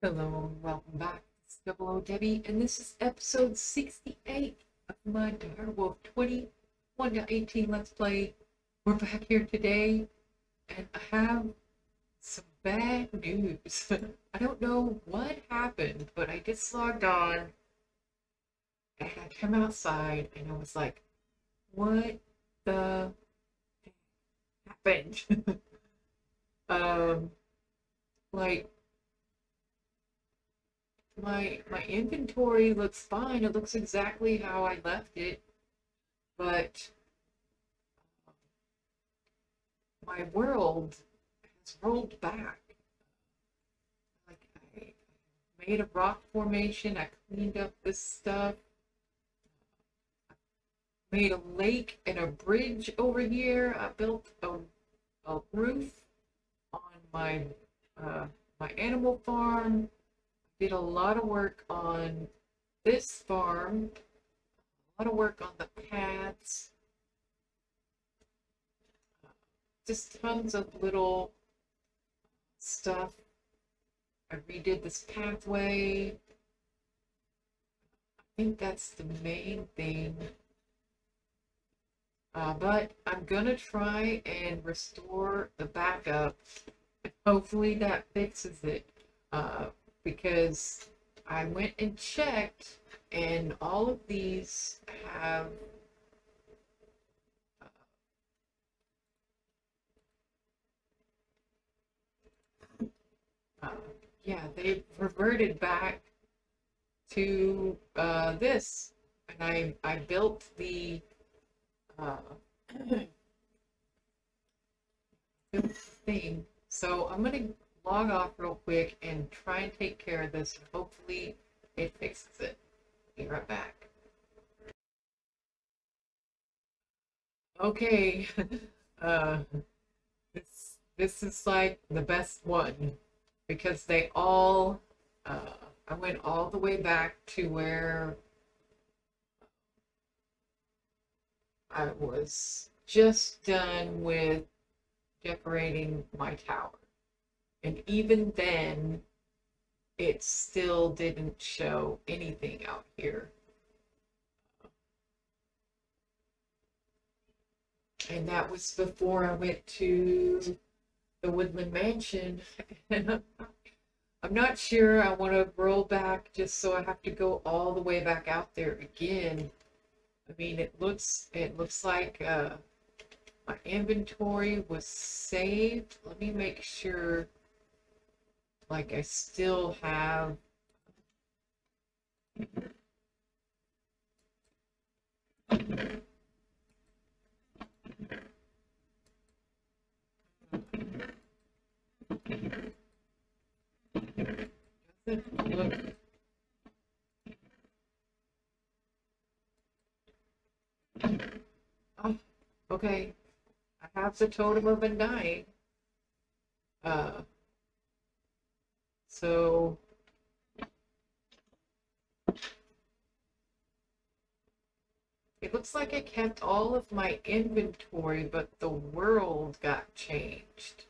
Hello and welcome back. It's Double O Debbie, and this is episode 68 of my Direwolf 21 to 18 Let's Play. We're back here today, and I have some bad news. I don't know what happened, but I just logged on, and I came outside, and I was like, what the happened? um, like, my my inventory looks fine. It looks exactly how I left it, but um, my world has rolled back. Like I made a rock formation. I cleaned up this stuff. I made a lake and a bridge over here. I built a a roof on my uh, my animal farm did a lot of work on this farm, a lot of work on the paths, just tons of little stuff. I redid this pathway. I think that's the main thing. Uh, but I'm gonna try and restore the backup. Hopefully that fixes it. Uh, because I went and checked, and all of these have uh, yeah, they reverted back to uh, this, and I I built the uh, built the thing. So I'm gonna log off real quick and try and take care of this. Hopefully it fixes it. Be right back. Okay, uh, this, this is like the best one because they all, uh, I went all the way back to where I was just done with decorating my tower. And even then, it still didn't show anything out here. And that was before I went to the Woodland Mansion. I'm not sure I want to roll back just so I have to go all the way back out there again. I mean, it looks it looks like uh, my inventory was saved. Let me make sure like I still have look oh, okay I have the totem of Undying uh so it looks like I kept all of my inventory, but the world got changed.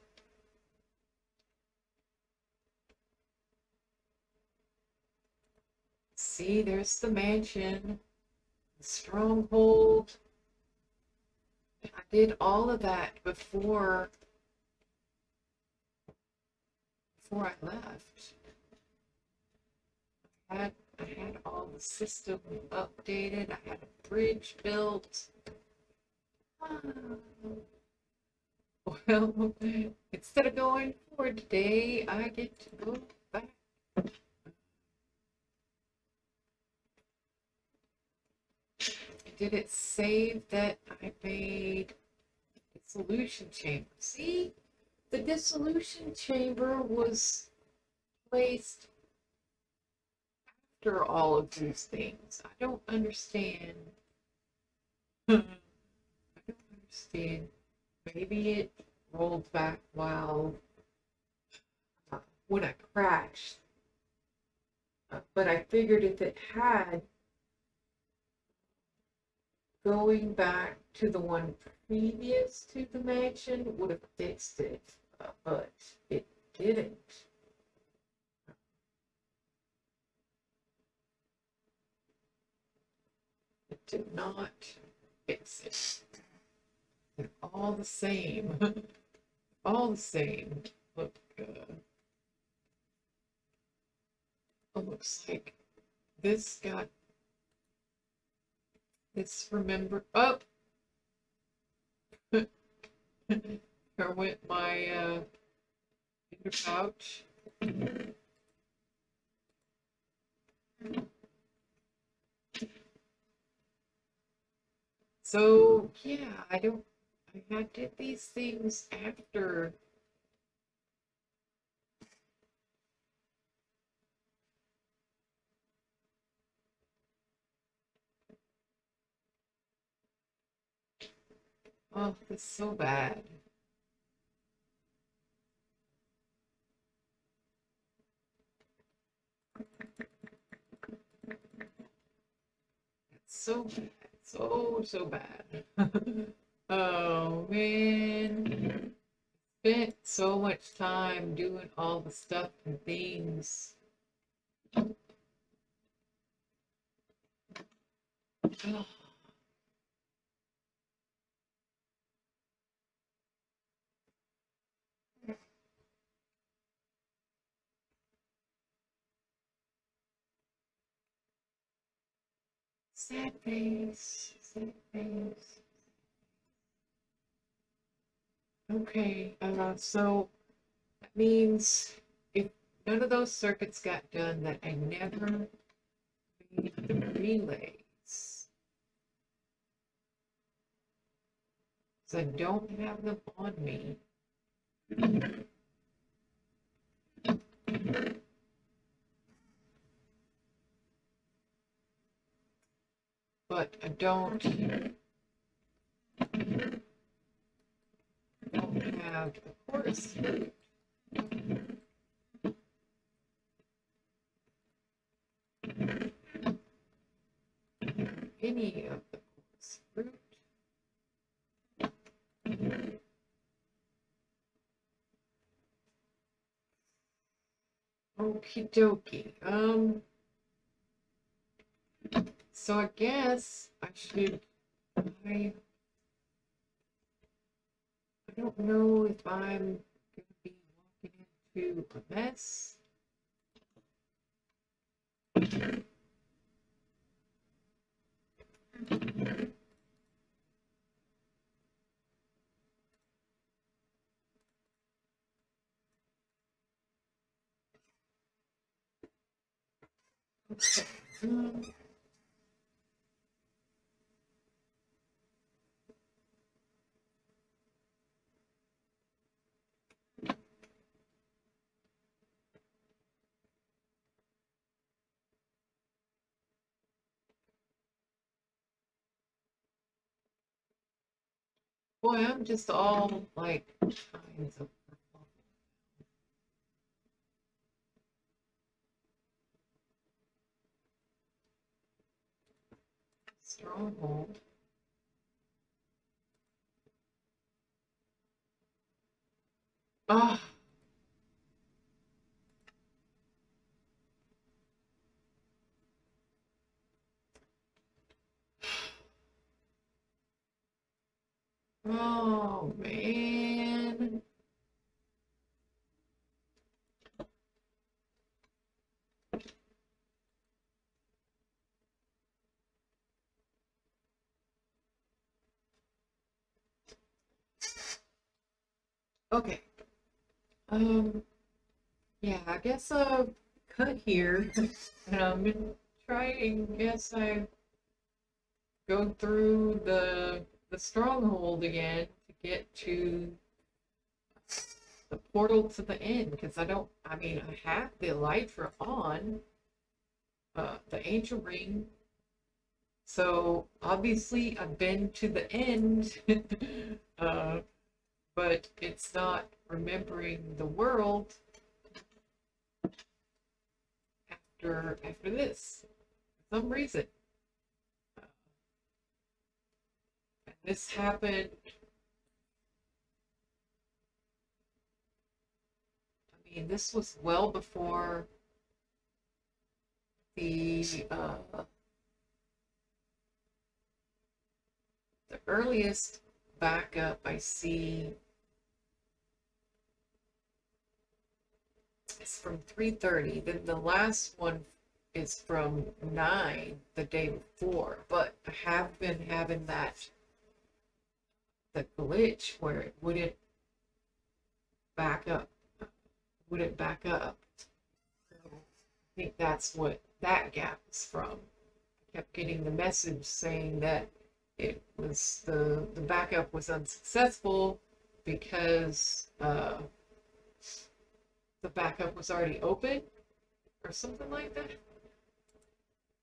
See, there's the mansion, the stronghold. I did all of that before before I left. I had, I had all the system updated. I had a bridge built. Ah. Well, instead of going forward today, I get to go back. Did it save that I made a dissolution chamber? See? The dissolution chamber was placed after all of these things. I don't understand. I don't understand. Maybe it rolled back while uh, when I crashed. Uh, but I figured if it had, going back to the one previous to the mansion would have fixed it, uh, but it didn't. It did not fix it. They're all the same. all the same. Look, good. it looks like this got this remember up. Oh, there went my uh finger pouch. So yeah, I don't I did these things after Oh, it's so bad. It's so bad. So, so bad. oh, man. Spent so much time doing all the stuff and things. Sad face, sad face. Okay, uh, so that means if none of those circuits got done, that I never made the relays. So I don't have them on me. But I don't don't have the root. Any of the. Okie dokie. Um. So I guess I should. I. I don't know if I'm going to be walking into a mess. Okay. Boy, I'm just all like. Stronghold. Ah. Oh man. Okay. Um yeah, I guess I'll cut here. and I'm gonna try and guess I go through the the stronghold again to get to the portal to the end because I don't I mean I have the elytra on uh the angel ring. So obviously I've been to the end uh but it's not remembering the world after after this for some reason This happened. I mean, this was well before the uh, the earliest backup I see is from 3.30. Then the last one is from 9 the day before. But I have been having that the glitch where it wouldn't back up. Wouldn't back up. So I think that's what that gap is from. I kept getting the message saying that it was the the backup was unsuccessful because uh, the backup was already open or something like that.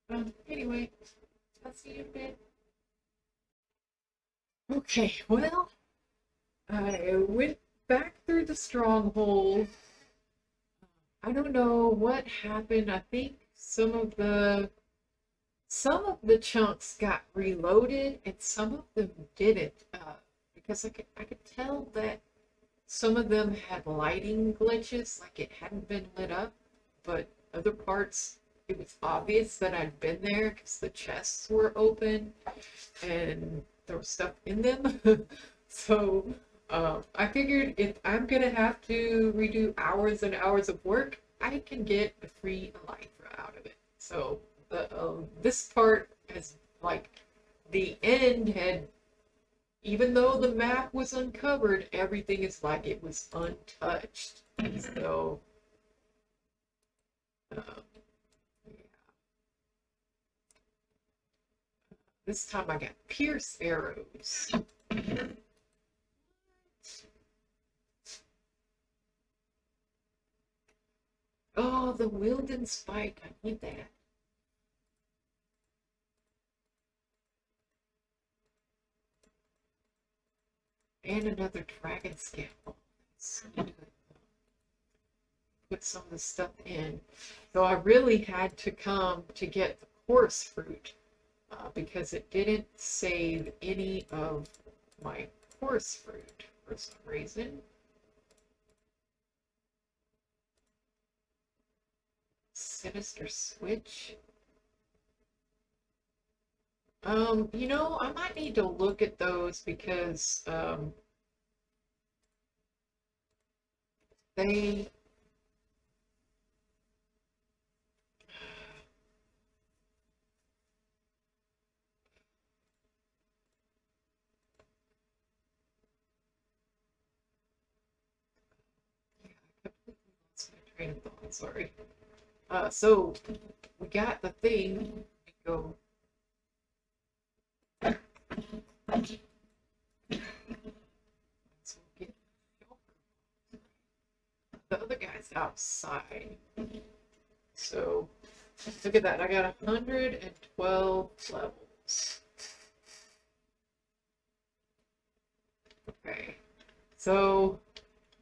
Um, anyway, I'll see you in. Okay, well, I went back through the stronghold. I don't know what happened. I think some of the some of the chunks got reloaded and some of them didn't uh, because I could, I could tell that some of them had lighting glitches like it hadn't been lit up but other parts it was obvious that I'd been there because the chests were open and there was stuff in them. So uh, I figured if I'm gonna have to redo hours and hours of work I can get a free Elytra out of it. So the um, this part is like the end had even though the map was uncovered everything is like it was untouched. So um, this time I got pierce arrows Oh, the Wilden Spike. I need that. And another dragon scalpel. Put some of the stuff in. So I really had to come to get the chorus fruit uh, because it didn't save any of my chorus fruit for some reason. Sinister Switch. Um, you know, I might need to look at those because um, they Yeah, I completely lost my train of thought, sorry. Uh, so we got the thing. Go. Get the other guy's outside. So look at that. I got 112 levels. Okay. So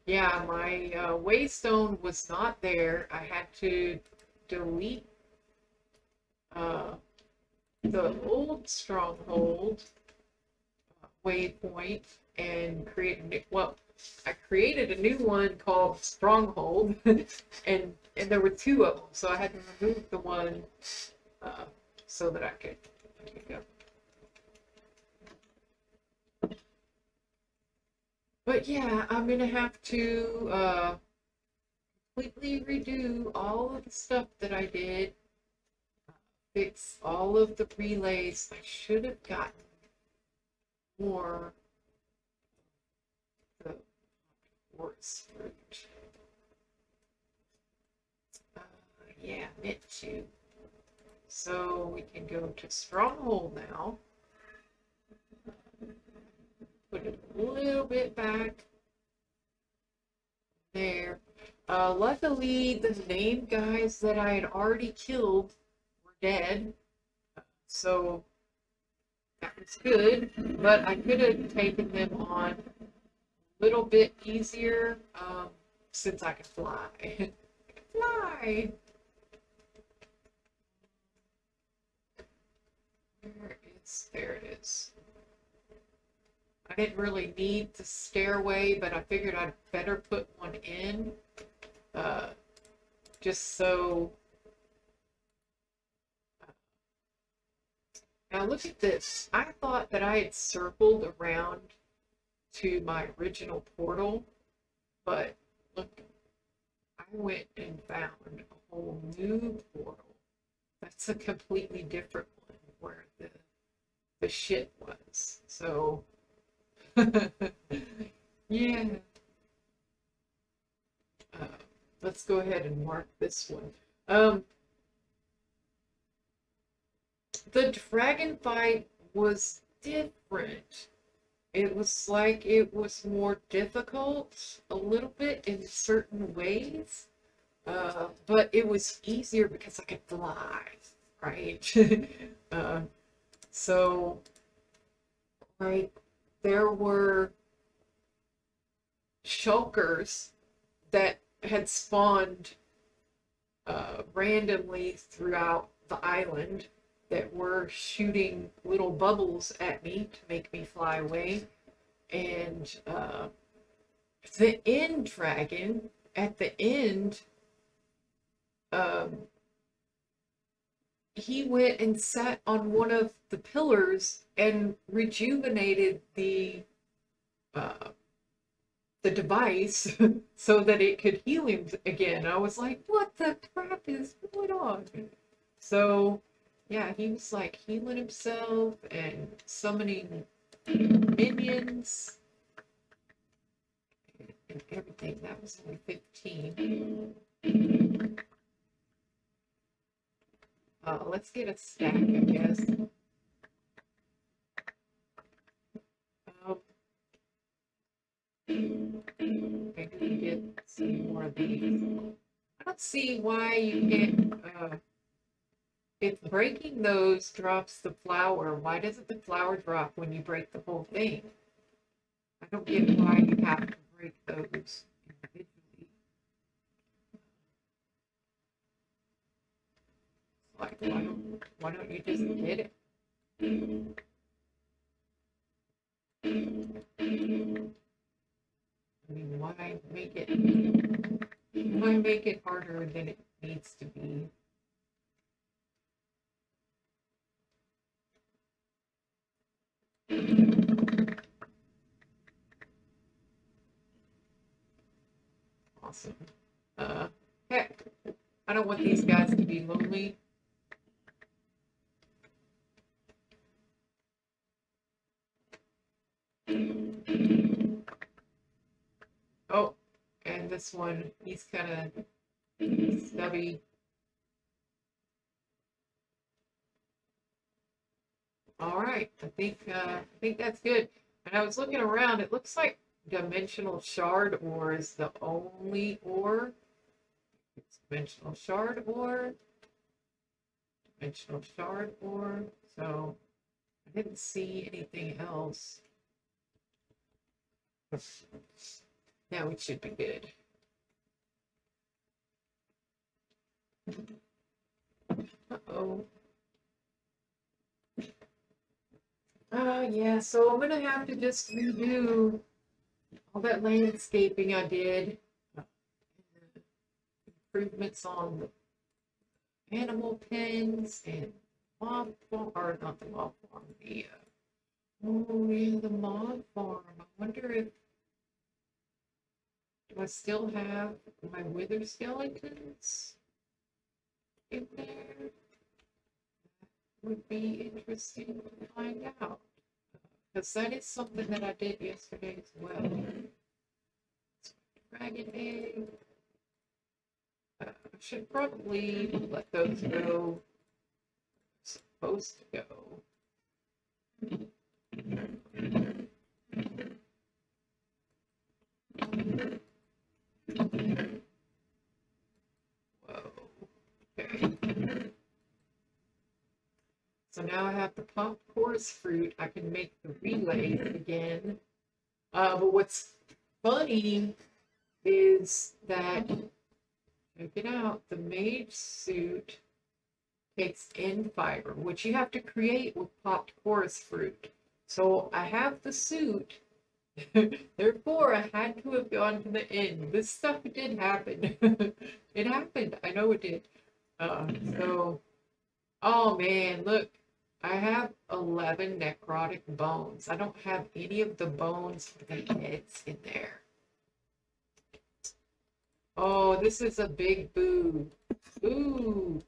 yeah, my uh, waystone was not there. I had to delete uh, the old stronghold uh, waypoint and create a new, well, I created a new one called Stronghold, and and there were two of them, so I had to remove the one uh, so that I could, I could go. But yeah, I'm gonna have to uh, completely redo all of the stuff that I did. Fix all of the relays. I should have gotten more the chorus fruit. Uh, yeah, meant to. So we can go to Stronghold now put it a little bit back there. Uh, luckily, the name guys that I had already killed were dead, so that was good. But I could have taken them on a little bit easier um, since I could fly. fly! Where is, there it is. I didn't really need the stairway, but I figured I'd better put one in. Uh, just so... Now look at this. I thought that I had circled around to my original portal, but look, I went and found a whole new portal. That's a completely different one where the the shit was. So yeah. Uh, let's go ahead and mark this one. Um, the dragon fight was different. It was like it was more difficult a little bit in certain ways, uh, but it was easier because I could fly, right? uh, so, right, there were shulkers that had spawned uh, randomly throughout the island that were shooting little bubbles at me to make me fly away. And uh, the end dragon at the end, um, he went and sat on one of the pillars and rejuvenated the uh, the device so that it could heal him again. I was like, what the crap is going on? So yeah, he was like healing himself and summoning minions and everything. That was only 15. Uh, let's get a stack, I guess. Um, maybe we get some more of these. I don't see why you get uh, if breaking those drops the flower, why doesn't the flower drop when you break the whole thing? I don't get why you have to break those Like, why don't, why don't you just get it? I mean, why make it, why make it harder than it needs to be? Awesome. Uh, heck, I don't want these guys to be lonely. This one, he's kind of stubby. All right, I think uh, I think that's good. And I was looking around. It looks like dimensional shard ore is the only ore. It's dimensional shard ore. Dimensional shard ore. So I didn't see anything else. Now it should be good. Uh-oh. Uh, yeah, so I'm gonna have to just redo all that landscaping I did. Improvements on animal pens and mob farm, or not the mob farm, the, uh, oh yeah, the mob farm. I wonder if, do I still have my wither skeletons in there? would be interesting to find out. Because that is something that I did yesterday as well. Dragon egg. Uh, I should probably let those go. Supposed to go. Whoa. Okay. So now I have the pop chorus fruit. I can make the relay again. Uh, but what's funny is that, check it out, the mage suit takes end fiber, which you have to create with popped chorus fruit. So I have the suit. Therefore, I had to have gone to the end. This stuff did happen. it happened. I know it did. Uh, so, oh man, look. I have 11 necrotic bones. I don't have any of the bones for the heads in there. Oh, this is a big boo. Ooh.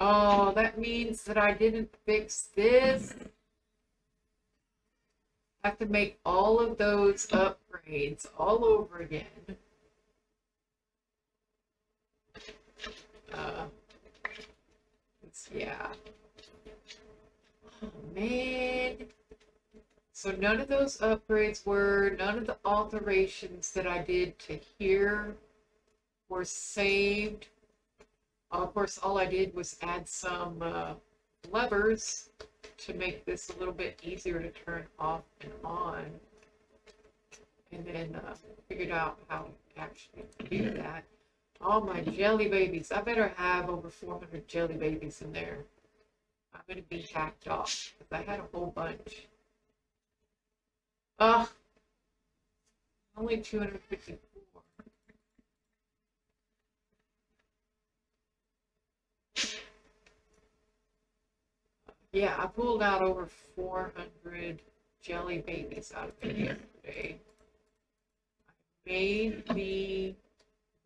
Oh, that means that I didn't fix this. Have to make all of those upgrades all over again. Uh, yeah. Oh, man. So none of those upgrades were, none of the alterations that I did to here were saved. Of course, all I did was add some uh, levers to make this a little bit easier to turn off and on. And then uh, figured out how to actually do that. All my jelly babies. I better have over 400 jelly babies in there. I'm going to be hacked off I had a whole bunch. Ugh. Only 254. Yeah, I pulled out over 400 jelly babies out of it yesterday. I made the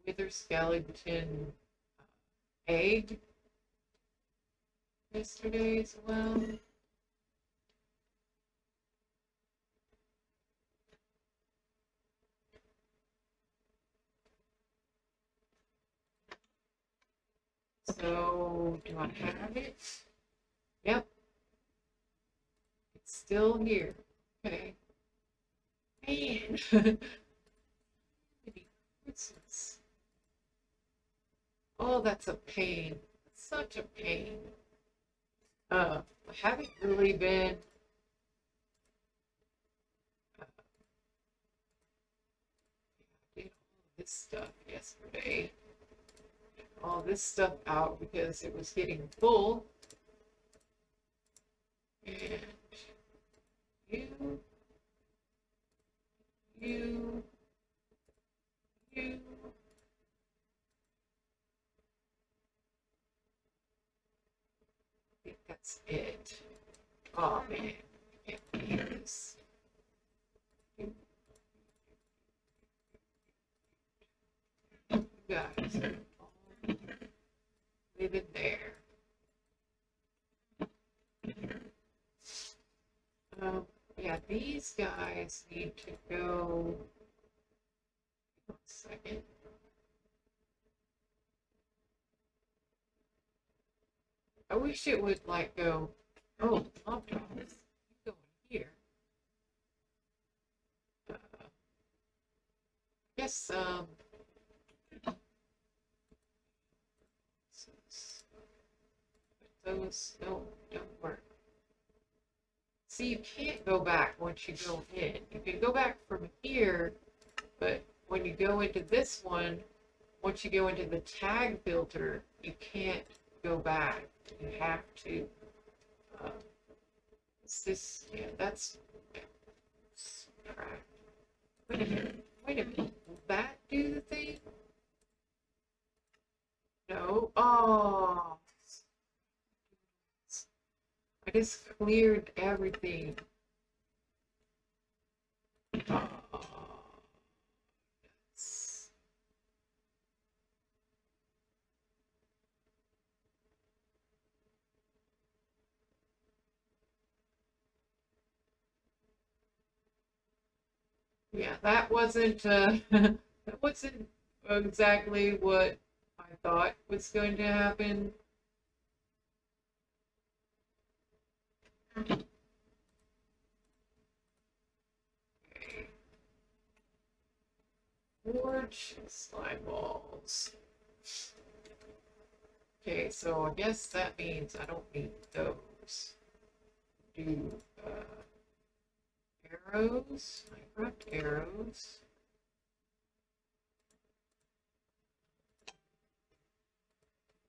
wither skeleton uh, egg yesterday as well. So, do I have it? Yep. Still here. Okay. Man. Christmas. Oh, that's a pain. Such a pain. Uh, I haven't really been uh, all this stuff yesterday. All this stuff out because it was getting full. And you, you, you. I think that's it. Oh man, I can't believe this. You guys are all there. Um, yeah, guys need to go. One second. I wish it would like go. Oh, mob dogs. You go in here. Uh, guess um. Those don't don't work. See, you can't go back once you go in. You can go back from here, but when you go into this one, once you go into the tag filter, you can't go back. You have to. Uh, this, yeah, that's. Subtract. Wait a minute. Wait a minute. Will that do the thing? No. Oh. I just cleared everything. Yeah, that wasn't uh, that wasn't exactly what I thought was going to happen. Forge slime balls. Okay, so I guess that means I don't need those. Do uh, arrows, Minecraft arrows.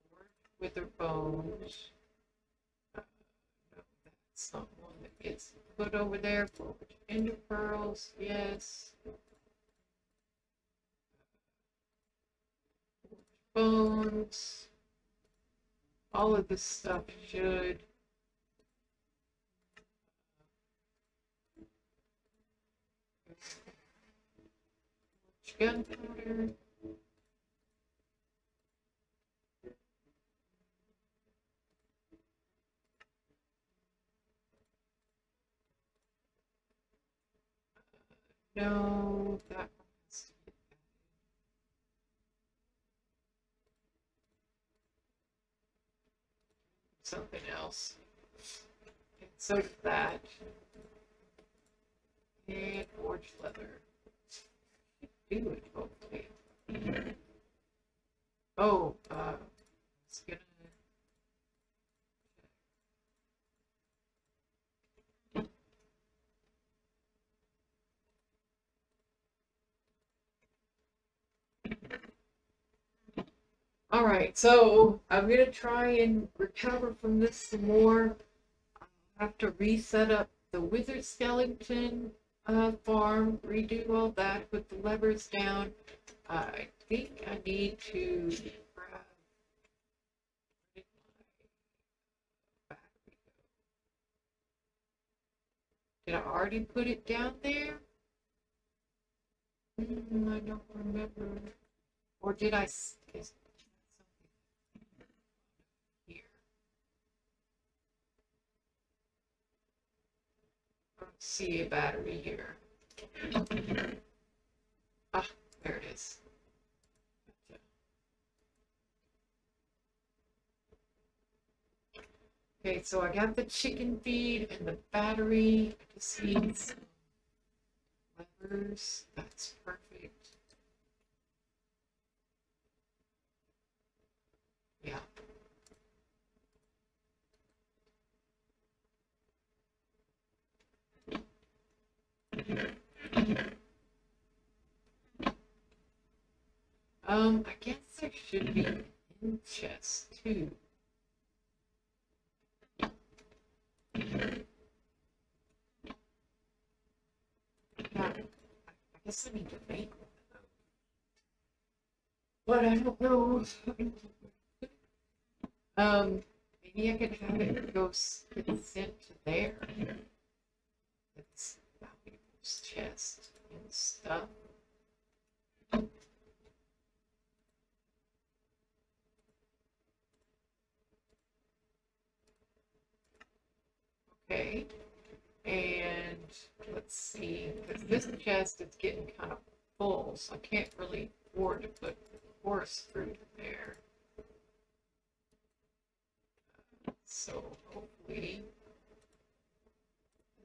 Forge wither bones. Uh, no, that's not one that gets put over there. Forge ender pearls, yes. phones. All of this stuff should gunpowder. No, that. Something else. And so that. And forged leather. It, hopefully. Oh, uh, it's gonna. All right, so I'm gonna try and recover from this some more. I have to reset up the wither skeleton uh, farm, redo all that, put the levers down. I think I need to? Did I already put it down there? Hmm, I don't remember. Or did I... is- Here. I don't see a battery here. Ah, there it is. Okay, so I got the chicken feed and the battery. Need some levers. That's perfect. Yeah. Um, I guess there should be in chest too. Yeah, I guess I need to make one. But I don't know. Um, maybe I could have it go sent to there. It's chest and stuff. Okay, and let's see, because this chest is getting kind of full, so I can't really afford to put chorus fruit in there. So hopefully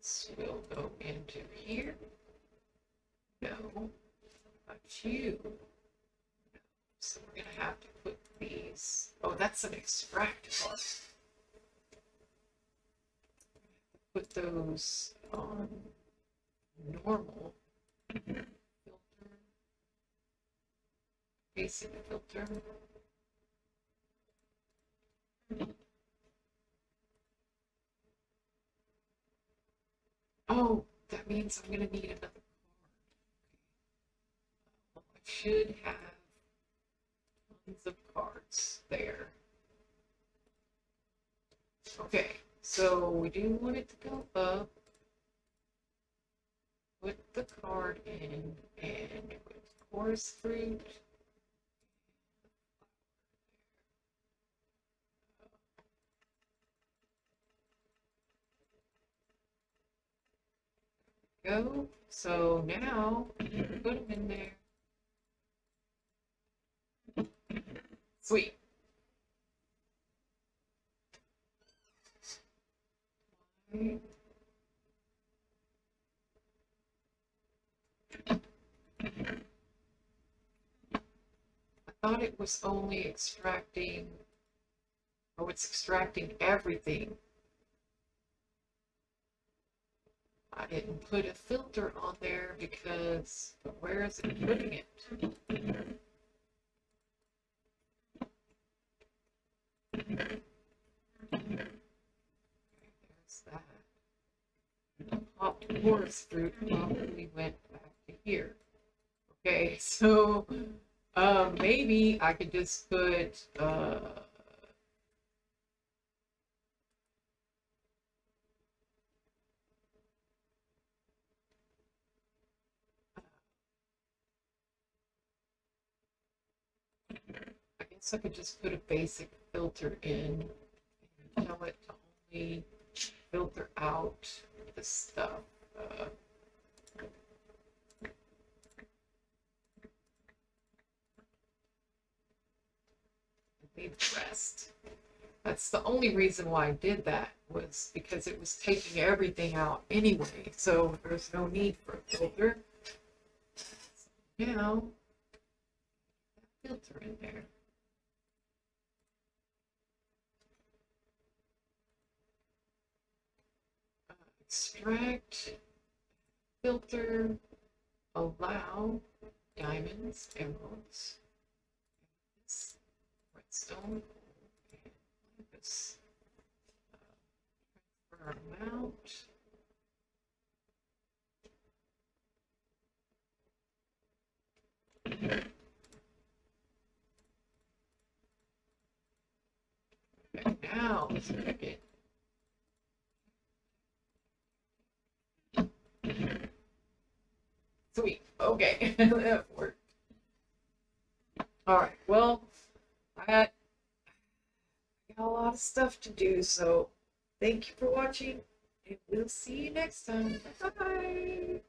this will go into here. No, not you. No. So we're gonna have to put these. Oh, that's an extract. Put those on normal filter, basic filter. Oh, that means I'm gonna need another card. Well, I should have tons of cards there. Okay, so we do want it to go up. Put the card in and with chorus fruit. Go. So now put them in there. Sweet. I thought it was only extracting, oh, it's extracting everything. I didn't put a filter on there because where is it putting it? There's that. The popped chorus fruit probably went back to here. Okay, so Um, maybe I could just put, uh, I guess I could just put a basic filter in and tell it to only filter out the stuff. Uh, the rest. That's the only reason why I did that was because it was taking everything out anyway, so there's no need for a filter. So now, filter in there. Extract, filter, allow, diamonds, emeralds, redstone, and lapis. Uh, transfer amount. Okay, now let's check Sweet. Okay, that worked. All right. Well, I got, I got a lot of stuff to do, so thank you for watching, and we'll see you next time. Bye.